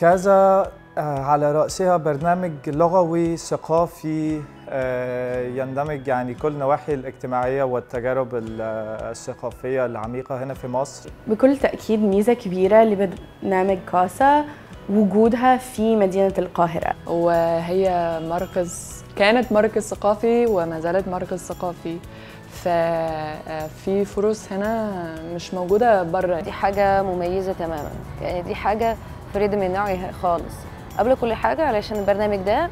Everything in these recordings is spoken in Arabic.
كذا آه، على رأسها برنامج لغوي ثقافي آه، يندمج يعني كل نواحي الاجتماعية والتجارب ال- الثقافية العميقة هنا في مصر. بكل تأكيد ميزة كبيرة لبرنامج كاسا وجودها في مدينة القاهرة. وهي مركز كانت مركز ثقافي وما زالت مركز ثقافي. ففي فرص هنا مش موجودة بره دي حاجة مميزة تماما. يعني دي حاجة فريدة من نوعها خالص. قبل كل حاجة علشان البرنامج ده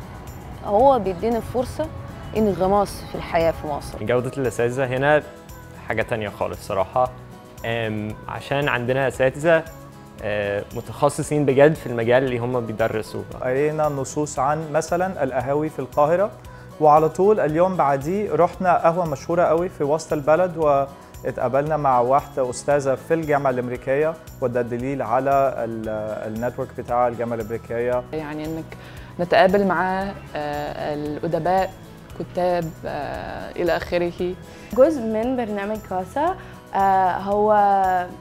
هو بيدينا فرصة انغماس في الحياة في مصر. جودة الأساتذة هنا حاجة تانية خالص صراحة. أم، عشان عندنا أساتذة آه، متخصصين بجد في المجال اللي هم بيدرسوه. قرينا نصوص عن مثلا القهاوي في القاهرة وعلى طول اليوم بعديه رحنا قهوة مشهورة قوي في وسط البلد واتقابلنا مع واحدة أستاذة في الجامعة الأمريكية وده دليل على ال- النتورك بتاع الجامعة الأمريكية. يعني إنك نتقابل مع آه، الأدباء كتاب آه، إلى آخره. جزء من برنامج كاسا آه، هو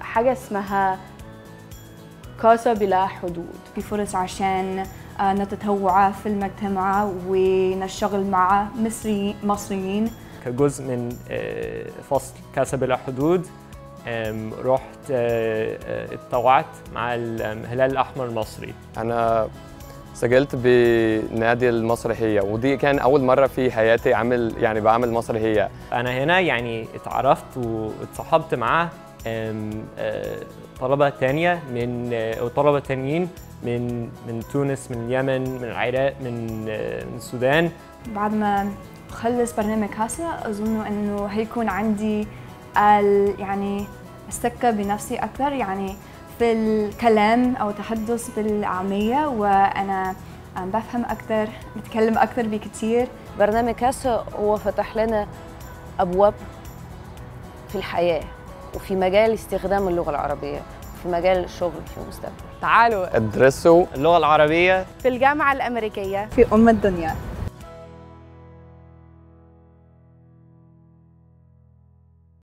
حاجة اسمها كاسا بلا حدود. في فرص عشان نتطوع في المجتمع ونشتغل مع مصري مصريين. كجزء من آه، فصل كاسا بلا حدود رحت آه، آه، اتطوعت مع الهلال الأحمر المصري. أنا سجلت بنادي المسرحية ودي كان أول مرة في حياتي أعمل يعني بعمل مسرحية. أنا هنا يعني اتعرفت واتصاحبت مع طلبة تانية من أو طلبة تانيين من من تونس من اليمن من العراق من من السودان. بعد ما أخلص برنامج كاسا أظن إنه هيكون عندي ال يعني الثقة بنفسي أكثر يعني في الكلام أو التحدث بالعامية وأنا آم، بفهم أكثر بتكلم أكثر بكتير. برنامج كاسا هو فتح لنا أبواب في الحياة وفي مجال استخدام اللغة العربية في مجال الشغل في المستقبل. تعالوا. أدرسوا. اللغة العربية. في الجامعة الأمريكية. في أم الدنيا.